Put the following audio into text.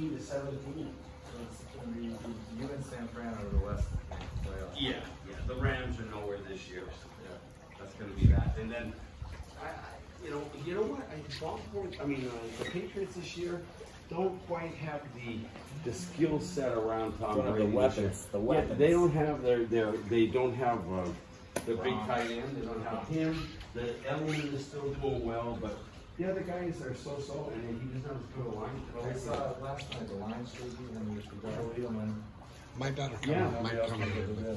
eighteen to seventeen. So it's gonna be, you and San Fran are the West playoff. Yeah, yeah, the Rams are nowhere this year, Yeah. that's gonna be that. And then, I, I, you know, you know what, I, Baltimore, I mean, uh, the Patriots this year don't quite have the, the skill set around Tom Don't have the Brady. this weapons, the Yeah. They don't have their, their, they don't have, uh, the big tight end, they don't have him, the element is still doing well, but the other guys are so-so, and he doesn't have as good a line. I saw it last night, the Lions jersey, and with the Darrell Edelman. Might not have come, Yeah. might come. Look at this.